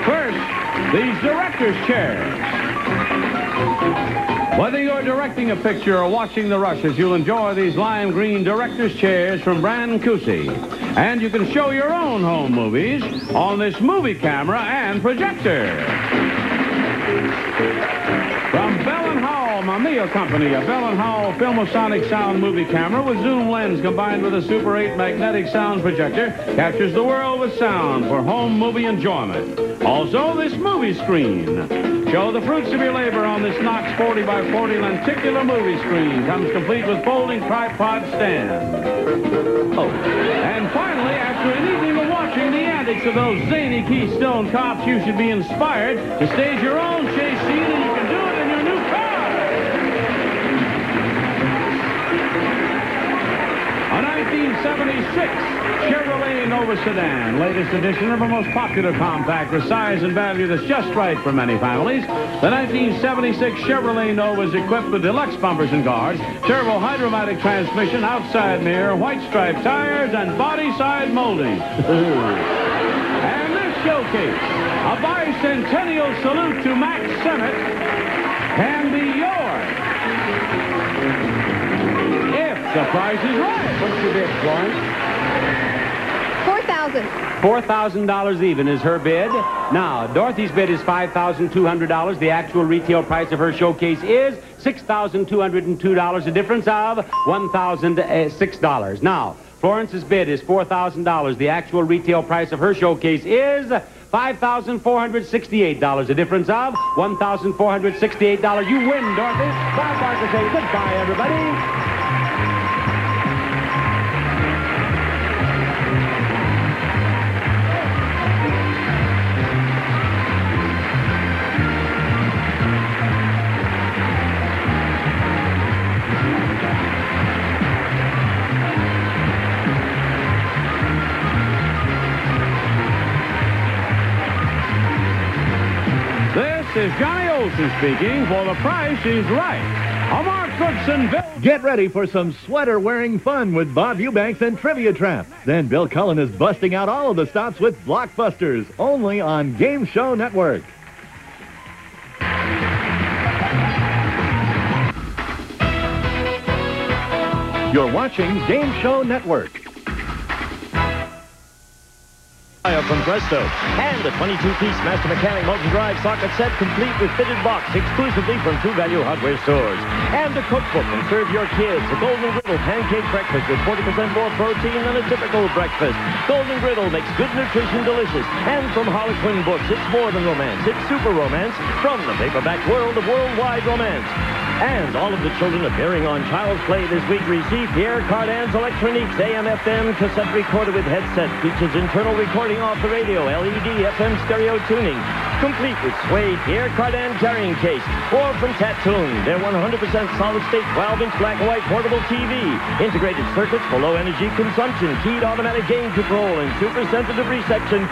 First, these director's chairs. Whether you're directing a picture or watching the rushes, you'll enjoy these lime green director's chairs from Brancusi. And you can show your own home movies on this movie camera and projector. Mamiya Company, a Bell and Howell Filmosonic sound movie camera with zoom lens combined with a Super 8 magnetic sound projector captures the world with sound for home movie enjoyment. Also, this movie screen. Show the fruits of your labor on this Knox 40 by 40 lenticular movie screen. Comes complete with folding tripod stand. Oh, and finally, after an evening of watching the antics of those zany Keystone cops, you should be inspired to stage your own chase scene, 1976 Chevrolet Nova sedan, latest edition of a most popular compact with size and value that's just right for many families. The 1976 Chevrolet Nova is equipped with deluxe bumpers and guards, turbo hydromatic transmission, outside mirror, white striped tires, and body side molding. <laughs> and this showcase, a bicentennial salute to Mack Sennett, can be yours. The price is right. What's your bid, Florence? 4000 $4,000 even is her bid. Now, Dorothy's bid is $5,200. The actual retail price of her showcase is $6,202, a difference of $1,006. Now, Florence's bid is $4,000. The actual retail price of her showcase is $5,468. A difference of $1,468. You win, Dorothy. Bob Barker saying goodbye, everybody. Is Johnny Olson speaking for The Price is Right. A Mark Goodson Bill. Get ready for some sweater-wearing fun with Bob Eubanks and Trivia Trap. Then Bill Cullen is busting out all of the stops with blockbusters, only on Game Show Network. You're watching Game Show Network. From Presto. And a 22-piece Master Mechanic multi-drive socket set complete with fitted box exclusively from True Value Hardware stores. And a cookbook and serve your kids a Golden Griddle pancake breakfast with 40% more protein than a typical breakfast. Golden Griddle makes good nutrition delicious. And from Harlequin Books, it's more than romance. It's super romance from the paperback world of worldwide romance. And all of the children appearing on Child's Play this week receive Pierre Cardin's Electroniques AM-FM cassette recorder with headset. Features internal recording off the radio, LED, FM stereo tuning. Complete with suede Pierre Cardin carrying case. Or from Tatung, their 100% solid-state 12-inch black and white portable TV. Integrated circuits for low energy consumption, keyed automatic gain control, and super sensitive reception.